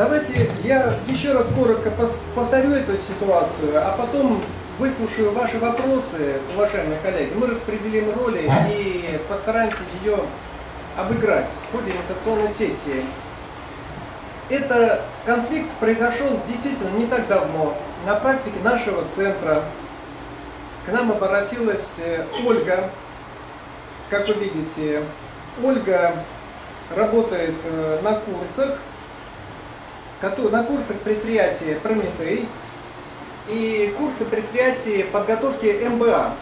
Давайте я еще раз коротко повторю эту ситуацию, а потом выслушаю ваши вопросы, уважаемые коллеги. Мы распределим роли и постараемся ее обыграть в ходе имитационной сессии. Этот конфликт произошел действительно не так давно. На практике нашего центра к нам обратилась э, Ольга. Как вы видите, Ольга работает э, на курсах, на курсах предприятия Прометей и курсы предприятия подготовки МБА,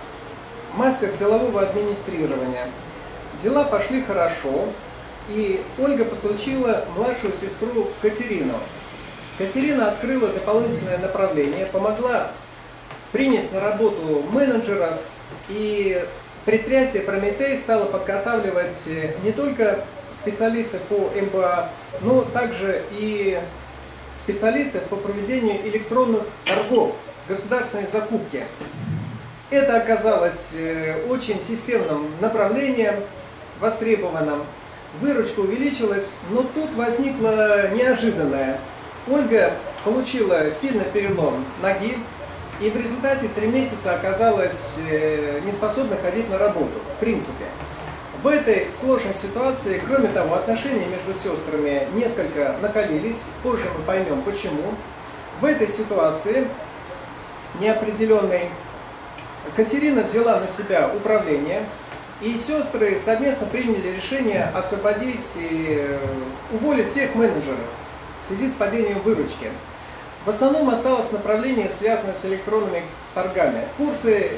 мастер делового администрирования. Дела пошли хорошо, и Ольга подключила младшую сестру Катерину. Катерина открыла дополнительное направление, помогла принять на работу менеджеров, и предприятие Прометей стало подготавливать не только специалистов по МБА, но также и специалистов по проведению электронных торгов, государственной закупки. Это оказалось э, очень системным направлением, востребованным. Выручка увеличилась, но тут возникла неожиданное. Ольга получила сильный перелом ноги, и в результате три месяца оказалась э, неспособна ходить на работу, в принципе. В этой сложной ситуации, кроме того, отношения между сестрами несколько накалились, позже мы поймем почему. В этой ситуации неопределенной Катерина взяла на себя управление, и сестры совместно приняли решение освободить и э, уволить всех менеджеров в связи с падением выручки. В основном осталось направление, связанное с электронными торгами. Курсы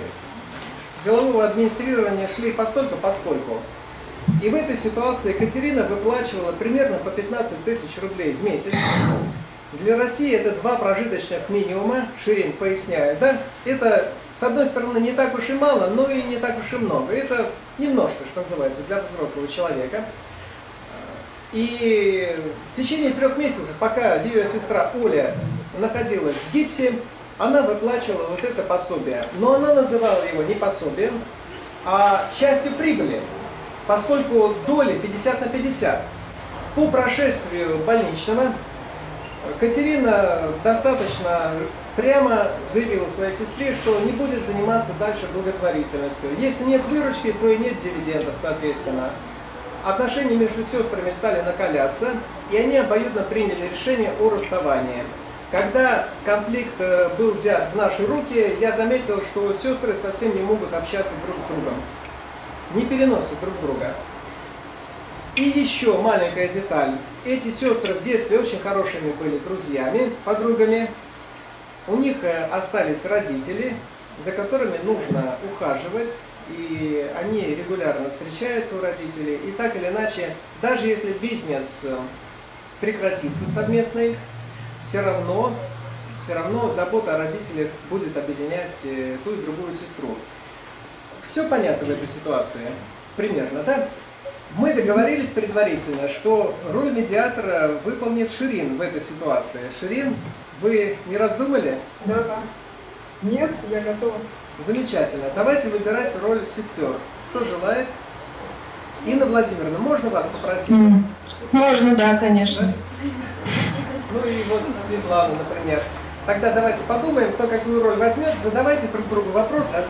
делового администрирования шли постольку поскольку. И в этой ситуации Екатерина выплачивала примерно по 15 тысяч рублей в месяц. Для России это два прожиточных минимума, Ширин поясняет, да? Это, с одной стороны, не так уж и мало, но и не так уж и много. Это немножко, что называется, для взрослого человека. И в течение трех месяцев, пока ее сестра Оля находилась в гипсе, она выплачивала вот это пособие. Но она называла его не пособием, а частью прибыли, поскольку доли 50 на 50. По прошествию больничного Катерина достаточно прямо заявила своей сестре, что не будет заниматься дальше благотворительностью. Если нет выручки, то и нет дивидендов, соответственно. Отношения между сестрами стали накаляться, и они обоюдно приняли решение о расставании. Когда конфликт э, был взят в наши руки, я заметил, что сестры совсем не могут общаться друг с другом. Не переносят друг друга. И еще маленькая деталь. Эти сестры в детстве очень хорошими были друзьями, подругами. У них э, остались родители, за которыми нужно ухаживать, и они регулярно встречаются у родителей. И так или иначе, даже если бизнес э, прекратится совместный, все равно, все равно забота о родителях будет объединять э, ту и другую сестру. Все понятно в этой ситуации? Примерно, да? Мы договорились предварительно, что роль медиатора выполнит Ширин в этой ситуации. Ширин, вы не раздумали? Да, да. Нет, я готова. Замечательно. Давайте выбирать роль сестер. Кто желает? Инна Владимировна, можно вас попросить? Можно, да, конечно. Да? Ну и вот Светлана, например. Тогда давайте подумаем, кто какую роль возьмет. Задавайте друг другу вопросы,